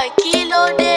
boy, kilo de.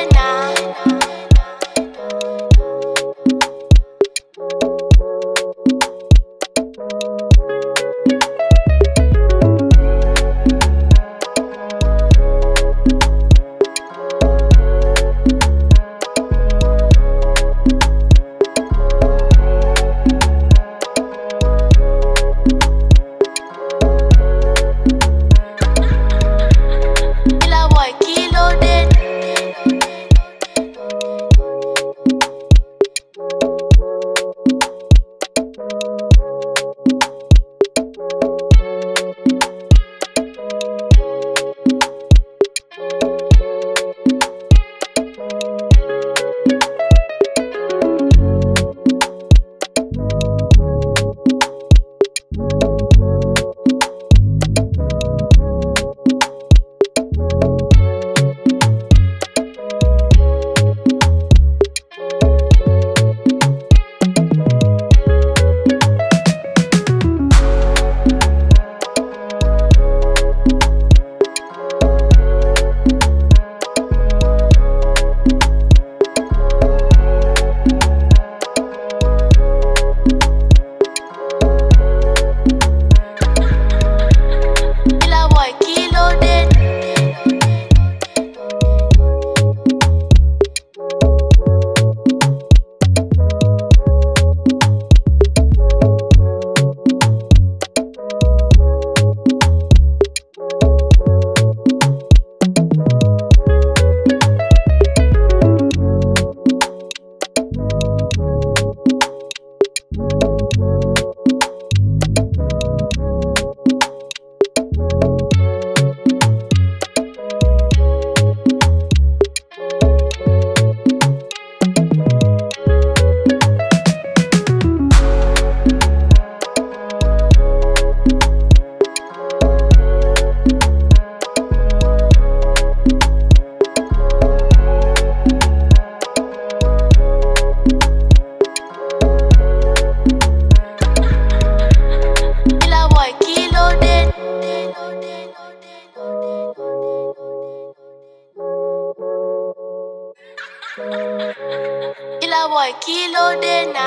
Killer boy, kilo den.